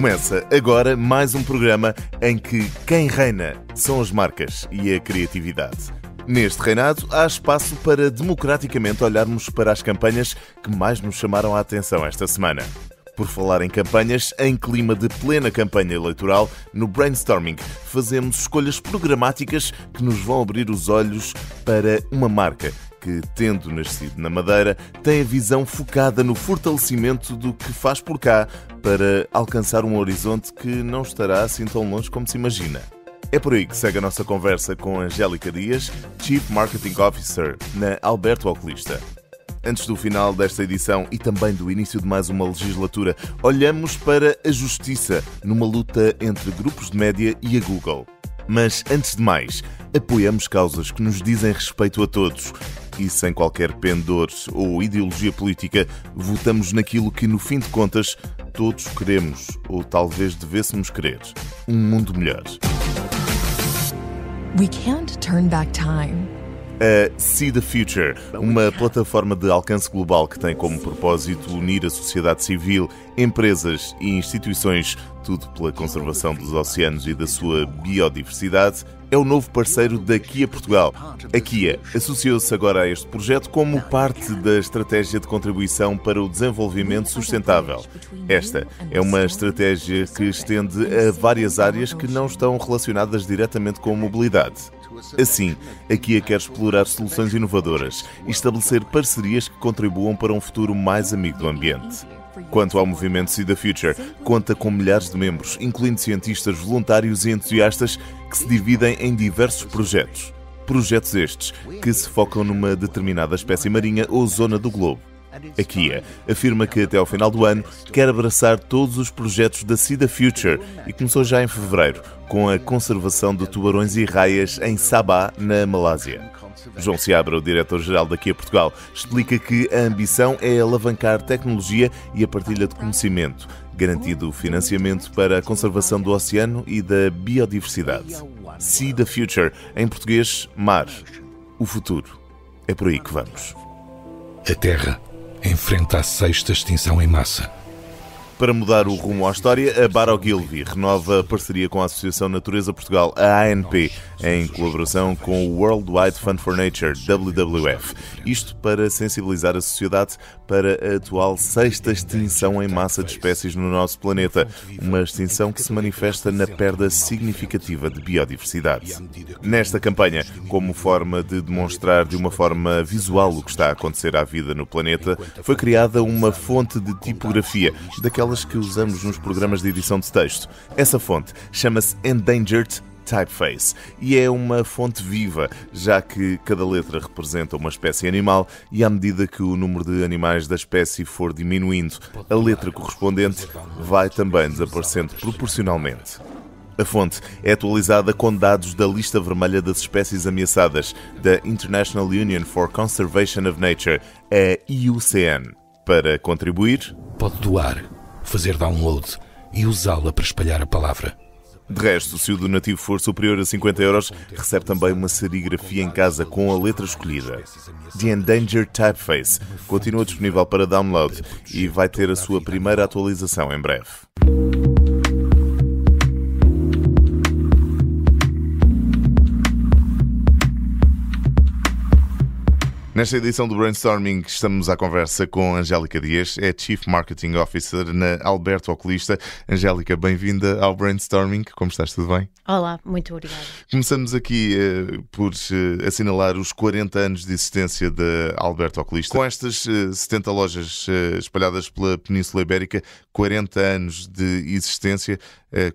Começa agora mais um programa em que quem reina são as marcas e a criatividade. Neste reinado, há espaço para democraticamente olharmos para as campanhas que mais nos chamaram a atenção esta semana. Por falar em campanhas, em clima de plena campanha eleitoral, no brainstorming fazemos escolhas programáticas que nos vão abrir os olhos para uma marca que, tendo nascido na Madeira, tem a visão focada no fortalecimento do que faz por cá para alcançar um horizonte que não estará assim tão longe como se imagina. É por aí que segue a nossa conversa com Angélica Dias, Chief Marketing Officer na Alberto Oculista. Antes do final desta edição e também do início de mais uma legislatura, olhamos para a justiça numa luta entre grupos de média e a Google. Mas, antes de mais, apoiamos causas que nos dizem respeito a todos e, sem qualquer pendor ou ideologia política, votamos naquilo que, no fim de contas, todos queremos, ou talvez devêssemos querer: um mundo melhor. We can't turn back time. A See the Future, uma plataforma de alcance global que tem como propósito unir a sociedade civil, empresas e instituições, tudo pela conservação dos oceanos e da sua biodiversidade, é o novo parceiro da Kia Portugal. A Kia associou-se agora a este projeto como parte da estratégia de contribuição para o desenvolvimento sustentável. Esta é uma estratégia que estende a várias áreas que não estão relacionadas diretamente com a mobilidade. Assim, a Kia quer explorar soluções inovadoras e estabelecer parcerias que contribuam para um futuro mais amigo do ambiente. Quanto ao movimento See the Future, conta com milhares de membros, incluindo cientistas voluntários e entusiastas que se dividem em diversos projetos. Projetos estes que se focam numa determinada espécie marinha ou zona do globo. A Kia afirma que até ao final do ano quer abraçar todos os projetos da the Future e começou já em fevereiro com a conservação de tubarões e raias em Sabah, na Malásia. João Seabra, o diretor-geral da Kia Portugal, explica que a ambição é alavancar tecnologia e a partilha de conhecimento, garantindo o financiamento para a conservação do oceano e da biodiversidade. See the Future, em português, mar. O futuro. É por aí que vamos. A Terra enfrenta a sexta extinção em massa. Para mudar o rumo à história, a Bar Ogilvy renova a parceria com a Associação Natureza Portugal, a ANP, em colaboração com o World Wide Fund for Nature, WWF. Isto para sensibilizar a sociedade para a atual sexta extinção em massa de espécies no nosso planeta, uma extinção que se manifesta na perda significativa de biodiversidade. Nesta campanha, como forma de demonstrar de uma forma visual o que está a acontecer à vida no planeta, foi criada uma fonte de tipografia, daquela que usamos nos programas de edição de texto. Essa fonte chama-se Endangered Typeface e é uma fonte viva, já que cada letra representa uma espécie animal e à medida que o número de animais da espécie for diminuindo, a letra correspondente vai também desaparecendo proporcionalmente. A fonte é atualizada com dados da lista vermelha das espécies ameaçadas da International Union for Conservation of Nature, a IUCN. Para contribuir, pode doar fazer download e usá-la para espalhar a palavra. De resto, se o donativo for superior a 50 euros, recebe também uma serigrafia em casa com a letra escolhida. The Endangered Typeface continua disponível para download e vai ter a sua primeira atualização em breve. Nesta edição do Brainstorming estamos à conversa com Angélica Dias, é Chief Marketing Officer na Alberto Oculista. Angélica, bem-vinda ao Brainstorming. Como estás? Tudo bem? Olá, muito obrigada. Começamos aqui uh, por uh, assinalar os 40 anos de existência da Alberto Oculista. Com estas uh, 70 lojas espalhadas pela Península Ibérica, 40 anos de existência,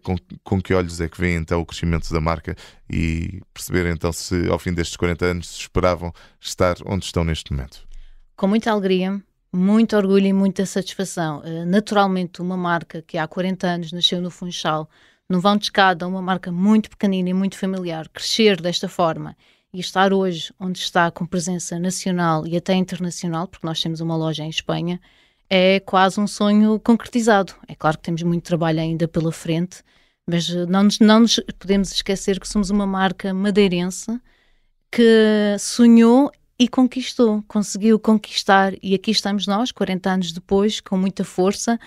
com, com que olhos é que vem então o crescimento da marca e perceber então se ao fim destes 40 anos se esperavam estar onde estão neste momento? Com muita alegria, muito orgulho e muita satisfação. Naturalmente, uma marca que há 40 anos nasceu no Funchal, num vão de escada, uma marca muito pequenina e muito familiar, crescer desta forma e estar hoje onde está com presença nacional e até internacional, porque nós temos uma loja em Espanha, é quase um sonho concretizado. É claro que temos muito trabalho ainda pela frente, mas não nos, não nos podemos esquecer que somos uma marca madeirense que sonhou e conquistou, conseguiu conquistar, e aqui estamos nós, 40 anos depois, com muita força,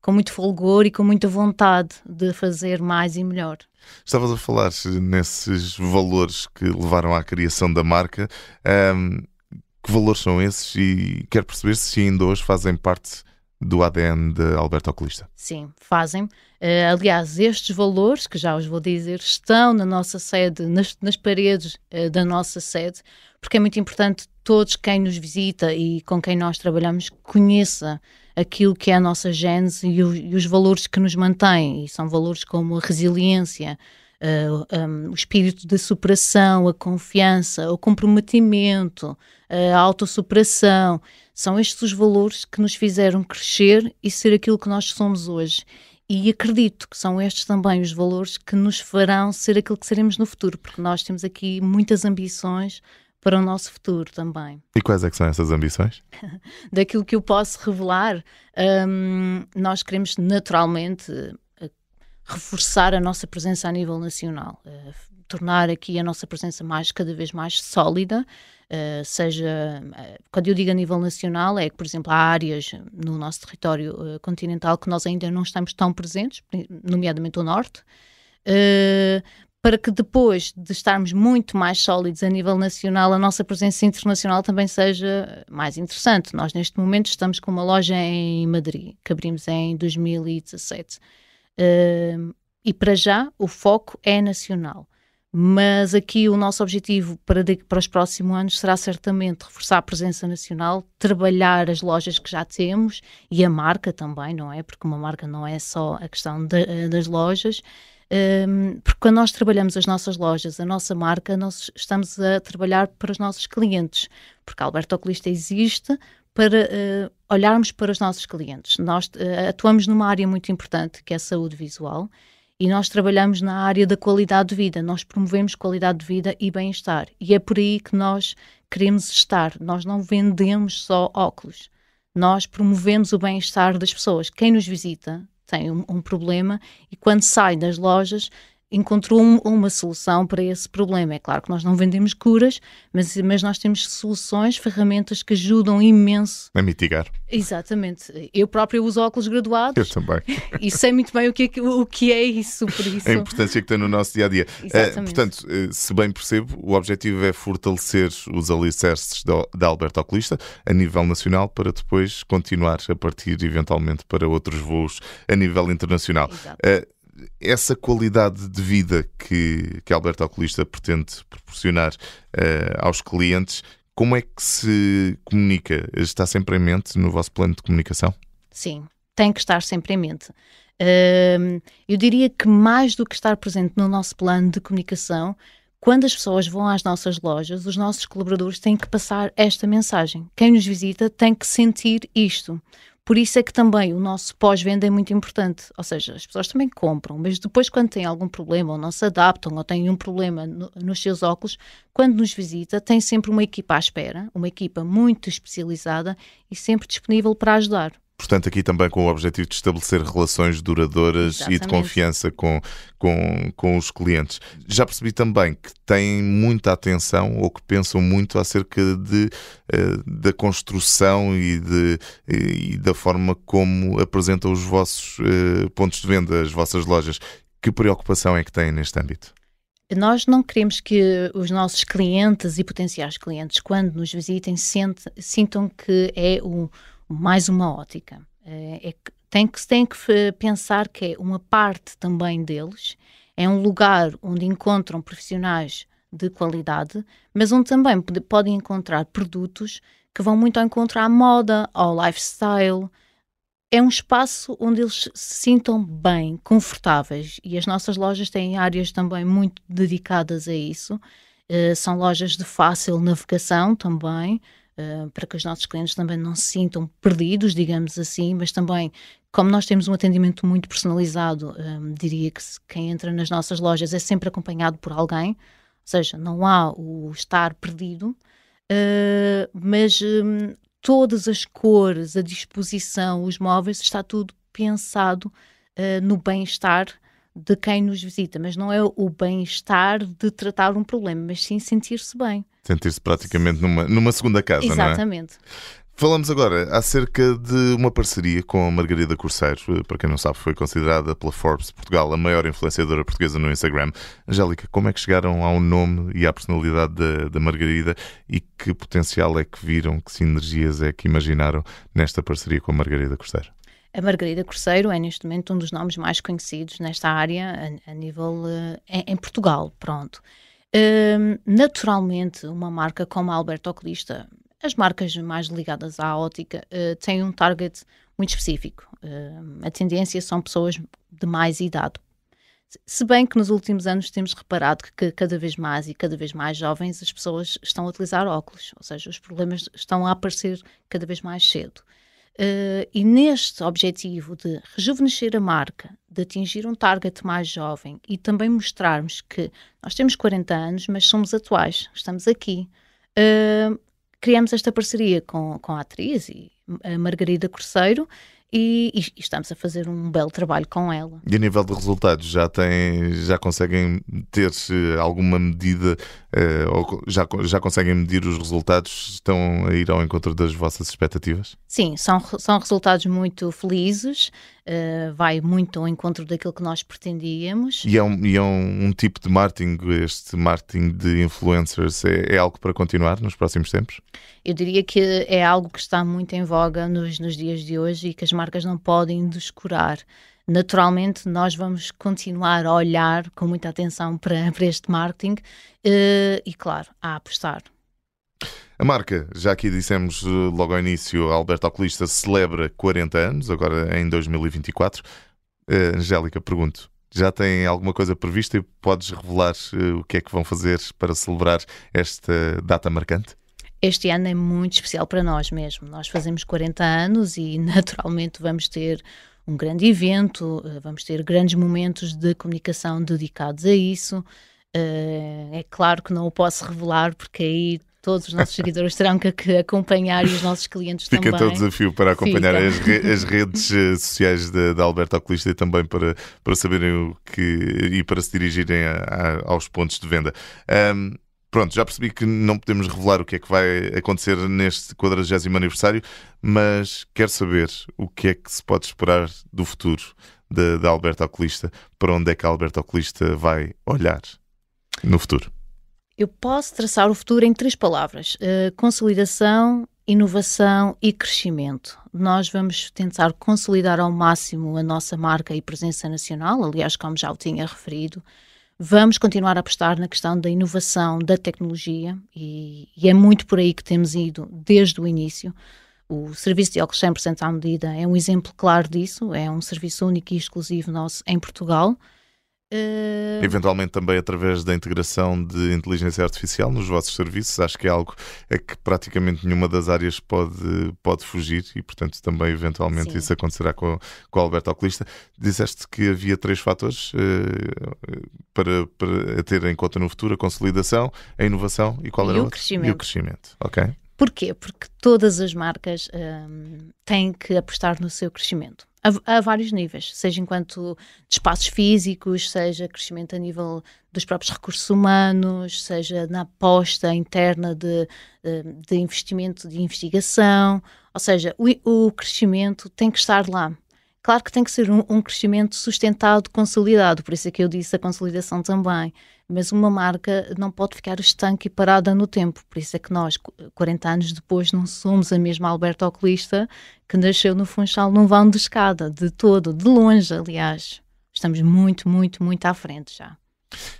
com muito folgor e com muita vontade de fazer mais e melhor. Estavas a falar nesses valores que levaram à criação da marca. Um, que valores são esses e quero perceber se ainda hoje fazem parte do ADN de Alberto Oculista. Sim, fazem. Uh, aliás, estes valores, que já os vou dizer, estão na nossa sede, nas, nas paredes uh, da nossa sede, porque é muito importante todos quem nos visita e com quem nós trabalhamos conheça aquilo que é a nossa gênese e, e os valores que nos mantêm. E são valores como a resiliência, uh, eh, um, o espírito de superação, a confiança, o comprometimento, a autossuperação. São estes os valores que nos fizeram crescer e ser aquilo que nós somos hoje. E acredito que são estes também os valores que nos farão ser aquilo que seremos no futuro, porque nós temos aqui muitas ambições para o nosso futuro também. E quais é que são essas ambições? Daquilo que eu posso revelar, um, nós queremos naturalmente uh, reforçar a nossa presença a nível nacional, uh, tornar aqui a nossa presença mais cada vez mais sólida, uh, seja quando eu digo a nível nacional é que, por exemplo, há áreas no nosso território continental que nós ainda não estamos tão presentes, nomeadamente o norte. Uh, para que depois de estarmos muito mais sólidos a nível nacional, a nossa presença internacional também seja mais interessante. Nós, neste momento, estamos com uma loja em Madrid, que abrimos em 2017. Uh, e para já, o foco é nacional. Mas aqui o nosso objetivo para, de, para os próximos anos será certamente reforçar a presença nacional, trabalhar as lojas que já temos e a marca também, não é? Porque uma marca não é só a questão de, das lojas, um, porque quando nós trabalhamos as nossas lojas, a nossa marca, nós estamos a trabalhar para os nossos clientes, porque a Alberto Oculista existe para uh, olharmos para os nossos clientes. Nós uh, atuamos numa área muito importante, que é a saúde visual, e nós trabalhamos na área da qualidade de vida. Nós promovemos qualidade de vida e bem-estar. E é por aí que nós queremos estar. Nós não vendemos só óculos. Nós promovemos o bem-estar das pessoas. Quem nos visita tem um, um problema e quando sai das lojas encontrou um, uma solução para esse problema. É claro que nós não vendemos curas, mas, mas nós temos soluções, ferramentas que ajudam imenso a mitigar. Exatamente. Eu próprio uso óculos graduados. Eu também. E sei muito bem o que é, o que é isso, por isso. A importância que tem no nosso dia a dia. Exatamente. Uh, portanto, uh, se bem percebo, o objetivo é fortalecer os alicerces da Alberto Oculista a nível nacional para depois continuar a partir eventualmente para outros voos a nível internacional. Exato. Uh, essa qualidade de vida que, que Alberto Oculista pretende proporcionar uh, aos clientes, como é que se comunica? Está sempre em mente no vosso plano de comunicação? Sim, tem que estar sempre em mente. Uh, eu diria que mais do que estar presente no nosso plano de comunicação, quando as pessoas vão às nossas lojas, os nossos colaboradores têm que passar esta mensagem. Quem nos visita tem que sentir isto. Por isso é que também o nosso pós-venda é muito importante. Ou seja, as pessoas também compram, mas depois, quando têm algum problema, ou não se adaptam, ou têm um problema no, nos seus óculos, quando nos visita, tem sempre uma equipa à espera, uma equipa muito especializada e sempre disponível para ajudar. Portanto, aqui também com o objetivo de estabelecer relações duradouras Exatamente. e de confiança com, com, com os clientes. Já percebi também que têm muita atenção ou que pensam muito acerca de, uh, da construção e, de, e da forma como apresentam os vossos uh, pontos de venda, as vossas lojas. Que preocupação é que têm neste âmbito? Nós não queremos que os nossos clientes e potenciais clientes, quando nos visitem, sintam que é o mais uma ótica. É, é tem que tem que pensar que é uma parte também deles, é um lugar onde encontram profissionais de qualidade, mas onde também podem encontrar produtos que vão muito ao encontro à moda, ao lifestyle. É um espaço onde eles se sintam bem, confortáveis, e as nossas lojas têm áreas também muito dedicadas a isso. Uh, são lojas de fácil navegação também, uh, para que os nossos clientes também não se sintam perdidos, digamos assim, mas também, como nós temos um atendimento muito personalizado, um, diria que quem entra nas nossas lojas é sempre acompanhado por alguém, ou seja, não há o estar perdido, uh, mas um, todas as cores, a disposição, os móveis, está tudo pensado no bem-estar de quem nos visita, mas não é o bem-estar de tratar um problema, mas sim sentir-se bem. Sentir-se praticamente numa, numa segunda casa, Exatamente. não é? Falamos agora acerca de uma parceria com a Margarida Corseiro. Para quem não sabe, foi considerada pela Forbes Portugal a maior influenciadora portuguesa no Instagram. Angélica, como é que chegaram ao nome e à personalidade da, da Margarida e que potencial é que viram, que sinergias é que imaginaram nesta parceria com a Margarida Corseiro? A Margarida Corseiro é neste momento um dos nomes mais conhecidos nesta área a, a nível uh, em, em, Portugal, pronto. Uh, naturalmente, uma marca como a Alberto Oculista as marcas mais ligadas à ótica uh, têm um target muito específico. Uh, a tendência são pessoas de mais idade. Se bem que nos últimos anos temos reparado que cada vez mais e cada vez mais jovens as pessoas estão a utilizar óculos, ou seja, os problemas estão a aparecer cada vez mais cedo. Uh, e neste objetivo de rejuvenescer a marca, de atingir um target mais jovem e também mostrarmos que nós temos 40 anos, mas somos atuais, estamos aqui. Uh, criamos esta parceria com, com a atriz e a Margarida Corseiro e, e, estamos a fazer um belo trabalho com ela. E a nível de resultados, já, tem, já conseguem ter alguma medida, uh, ou já, já conseguem medir os resultados? Estão a ir ao encontro das vossas expectativas? Sim, são, são resultados muito felizes, uh, vai muito ao encontro daquilo que nós pretendíamos. E é um, e é um, um tipo de marketing, este marketing de influencers, é, é algo para continuar nos próximos tempos? Eu diria que é algo que está muito em voga nos, nos dias de hoje e que as marcas não podem descurar. Naturalmente, nós vamos continuar a olhar com muita atenção para, para este marketing uh, e, claro, a apostar. A marca, já aqui dissemos eh, logo ao início, Alberto Oculista celebra 40 anos, agora em 2024. Uh, eh, Angélica, pergunto, já tem alguma coisa prevista e podes revelar uh, o que é que vão fazer para celebrar esta data marcante? Este ano é muito especial para nós mesmo. Nós fazemos 40 anos e naturalmente vamos ter um grande evento, vamos ter grandes momentos de comunicação dedicados a isso. É claro que não o posso revelar porque aí todos os nossos seguidores terão que acompanhar e os nossos clientes Fica também. Fica todo o desafio para acompanhar as, re as, redes eh, sociais da Alberto Oculista e também para, para saberem o que e para se dirigirem a, a, aos pontos de venda. Um, Pronto, já percebi que não podemos revelar o que é que vai acontecer neste 40 aniversário, mas quero saber o que é que se pode esperar do futuro da Alberto Oculista, para onde é que a Alberto Oculista vai olhar no futuro. Eu posso traçar o futuro em três palavras: uh, consolidação, inovação e crescimento. Nós vamos tentar consolidar ao máximo a nossa marca e presença nacional, aliás, como já o tinha referido. Vamos continuar a apostar na questão da inovação, da tecnologia, e, e, é muito por aí que temos ido desde o início. O serviço de óculos 100% à medida é um exemplo claro disso, é um serviço único e exclusivo nosso em Portugal. Uh... Eventualmente também através da integração de inteligência artificial nos vossos serviços, acho que é algo a que praticamente nenhuma das áreas pode, pode fugir e, portanto, também eventualmente Sim. isso acontecerá com, com o Alberto Oculista. Disseste que havia três fatores uh, para, para ter em conta no futuro: a consolidação, a inovação e qual e era o outro? crescimento. E o crescimento. Ok. Porquê? Porque todas as marcas um, têm que apostar no seu crescimento a, a, vários níveis, seja enquanto de espaços físicos, seja crescimento a nível dos próprios recursos humanos, seja na aposta interna de, de investimento de investigação, ou seja, o, o crescimento tem que estar lá. Claro que tem que ser um, um, crescimento sustentado, consolidado, por isso é que eu disse a consolidação também. Mas uma marca não pode ficar estanque e parada no tempo. Por isso é que nós, 40 anos depois, não somos a mesma Alberto Oculista que nasceu no Funchal num vão de escada, de todo, de longe, aliás. Estamos muito, muito, muito à frente já.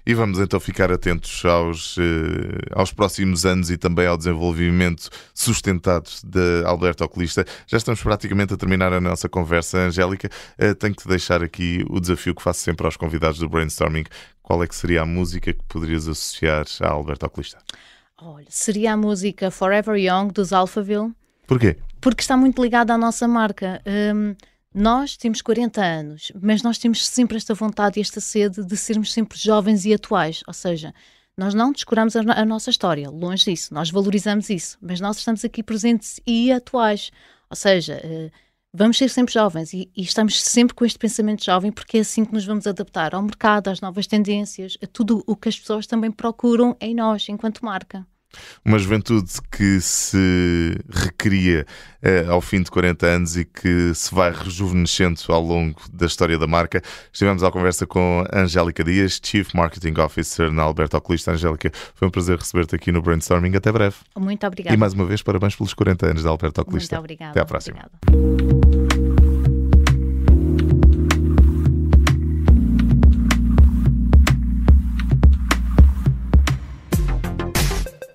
E vamos então ficar atentos aos, eh, aos próximos anos e também ao desenvolvimento sustentado de Alberto Oculista. Já estamos praticamente a terminar a nossa conversa, Angélica. Eh, tenho que deixar aqui o desafio que faço sempre aos convidados do Brainstorming. Qual é que seria a música que poderias associar a Alberto Oculista? Olha, seria a música Forever Young dos Alphaville. Porquê? Porque está muito ligada à nossa marca. Um, nós temos 40 anos, mas nós temos sempre esta vontade e esta sede de sermos sempre jovens e atuais. Ou seja, nós não descuramos a, a nossa história, longe disso, nós valorizamos isso, mas nós estamos aqui presentes e atuais. Ou seja, uh, vamos ser sempre jovens e, e, estamos sempre com este pensamento jovem porque é assim que nos vamos adaptar ao mercado, às novas tendências, a tudo o que as pessoas também procuram em nós, enquanto marca. Uma juventude que se recria eh, ao fim de 40 anos e que se vai rejuvenescendo ao longo da história da marca. Estivemos à conversa com Angélica Dias, Chief Marketing Officer na Alberto Oculista. Angélica, foi um prazer receber-te aqui no Brainstorming. Até breve. Muito obrigada. E mais uma vez, parabéns pelos 40 anos da Alberto Oculista. Muito obrigada. Até à próxima. Obrigada.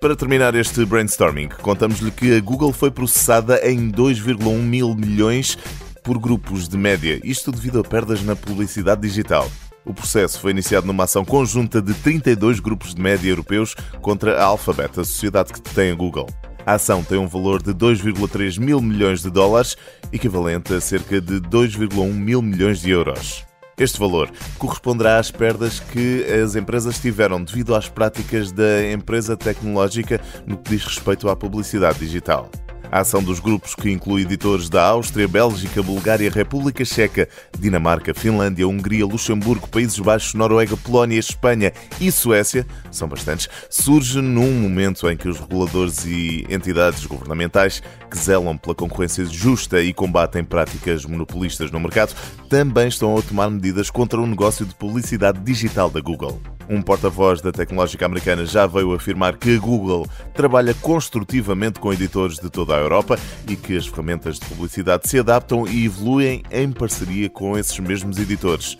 Para terminar este brainstorming, contamos-lhe que a Google foi processada em 2,1 mil milhões por grupos de média, isto devido a perdas na publicidade digital. O processo foi iniciado numa ação conjunta de 32 grupos de média europeus contra a Alphabet, a sociedade que detém a Google. A ação tem um valor de 2,3 mil milhões de dólares, equivalente a cerca de 2,1 mil milhões de euros. Este valor corresponderá às perdas que as empresas tiveram devido às práticas da empresa tecnológica no que diz respeito à publicidade digital. A ação dos grupos, que inclui editores da Áustria, Bélgica, Bulgária, República Checa, Dinamarca, Finlândia, Hungria, Luxemburgo, Países Baixos, Noruega, Polónia, Espanha e Suécia, são bastantes, surge num momento em que os reguladores e entidades governamentais que zelam pela concorrência justa e combatem práticas monopolistas no mercado também estão a tomar medidas contra o negócio de publicidade digital da Google. Um porta-voz da tecnológica americana já veio afirmar que a Google trabalha construtivamente com editores de toda a Europa e que as ferramentas de publicidade se adaptam e evoluem em parceria com esses mesmos editores.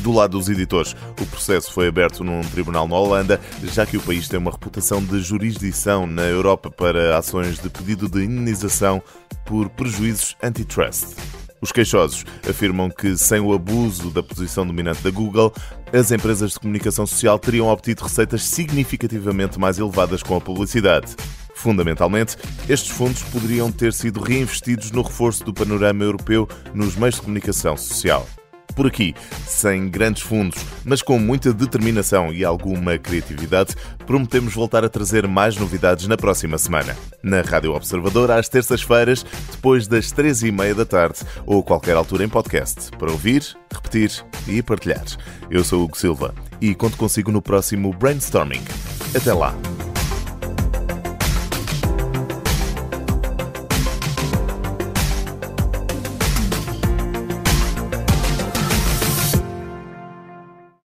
Do lado dos editores, o processo foi aberto num tribunal na Holanda, já que o país tem uma reputação de jurisdição na Europa para ações de pedido de indenização por prejuízos antitrust. Os queixosos afirmam que, sem o abuso da posição dominante da Google, as empresas de comunicação social teriam obtido receitas significativamente mais elevadas com a publicidade. Fundamentalmente, estes fundos poderiam ter sido reinvestidos no reforço do panorama europeu nos meios de comunicação social. Por aqui, sem grandes fundos, mas com muita determinação e alguma criatividade, prometemos voltar a trazer mais novidades na próxima semana. Na Rádio Observador, às terças-feiras, depois das três e meia da tarde, ou qualquer altura em podcast, para ouvir, repetir e partilhar. Eu sou o Hugo Silva e conto consigo no próximo Brainstorming. Até lá!